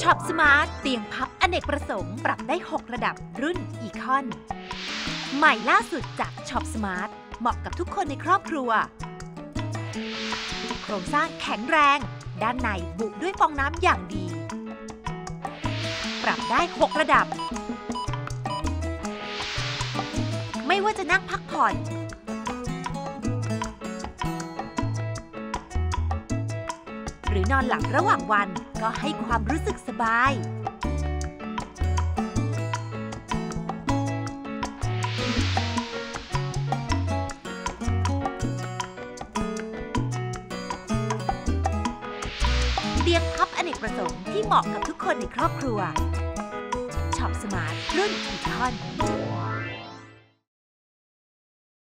SHOPSmart เตียงพับอเนกประสงค์ปรับได้ 6 ระดับรุ่น Econ ใหม่ล่าสุดจาก SHOPSmart เหมาะกับทุกคนในครอบครัว โครงสร้างแข็งแรง ด้านในบุด้วยฟองน้ำอย่างดี ปรับได้ 6 ระดับ ไม่ว่าจะนั่งพักผ่อน หรือนอนหลับระหว่างวันก็ให้ความรู้สึกสบาย เตียงพับอเนกประสงค์ที่เหมาะกับทุกคนในครอบครัว SHOPSmart รุ่น Econ